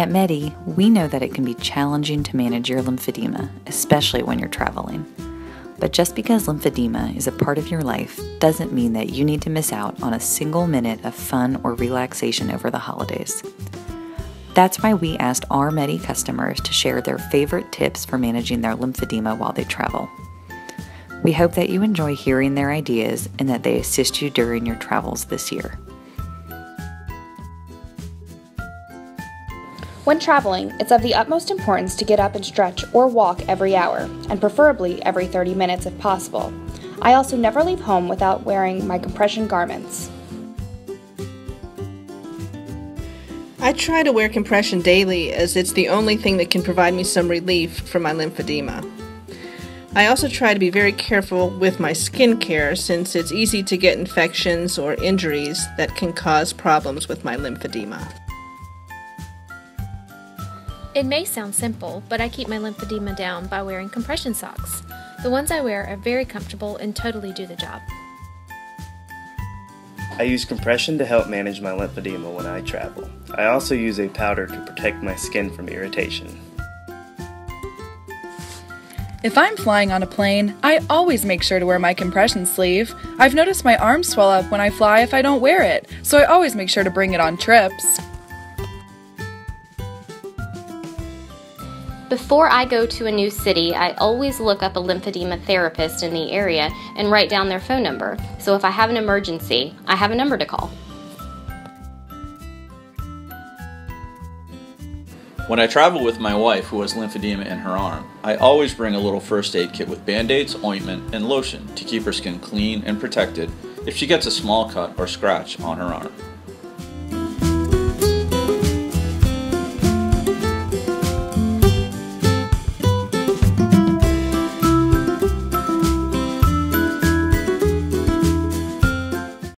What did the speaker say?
At Medi, we know that it can be challenging to manage your lymphedema, especially when you're traveling. But just because lymphedema is a part of your life doesn't mean that you need to miss out on a single minute of fun or relaxation over the holidays. That's why we asked our Medi customers to share their favorite tips for managing their lymphedema while they travel. We hope that you enjoy hearing their ideas and that they assist you during your travels this year. When traveling, it's of the utmost importance to get up and stretch or walk every hour, and preferably every 30 minutes if possible. I also never leave home without wearing my compression garments. I try to wear compression daily as it's the only thing that can provide me some relief from my lymphedema. I also try to be very careful with my skincare since it's easy to get infections or injuries that can cause problems with my lymphedema. It may sound simple, but I keep my lymphedema down by wearing compression socks. The ones I wear are very comfortable and totally do the job. I use compression to help manage my lymphedema when I travel. I also use a powder to protect my skin from irritation. If I'm flying on a plane, I always make sure to wear my compression sleeve. I've noticed my arms swell up when I fly if I don't wear it, so I always make sure to bring it on trips. Before I go to a new city, I always look up a lymphedema therapist in the area and write down their phone number. So if I have an emergency, I have a number to call. When I travel with my wife who has lymphedema in her arm, I always bring a little first aid kit with band-aids, ointment, and lotion to keep her skin clean and protected if she gets a small cut or scratch on her arm.